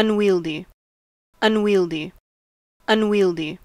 unwieldy, unwieldy, unwieldy.